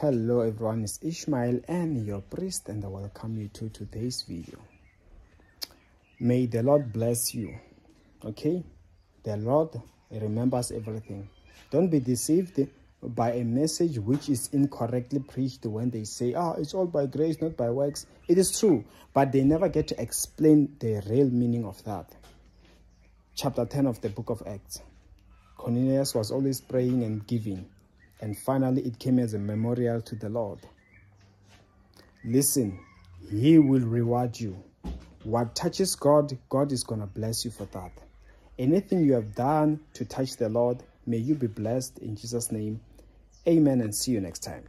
Hello everyone, it's Ishmael and your priest and I welcome you to today's video. May the Lord bless you, okay? The Lord remembers everything. Don't be deceived by a message which is incorrectly preached when they say, ah, oh, it's all by grace, not by works. It is true, but they never get to explain the real meaning of that. Chapter 10 of the book of Acts. Cornelius was always praying and giving and finally it came as a memorial to the Lord. Listen, He will reward you. What touches God, God is going to bless you for that. Anything you have done to touch the Lord, may you be blessed in Jesus' name. Amen and see you next time.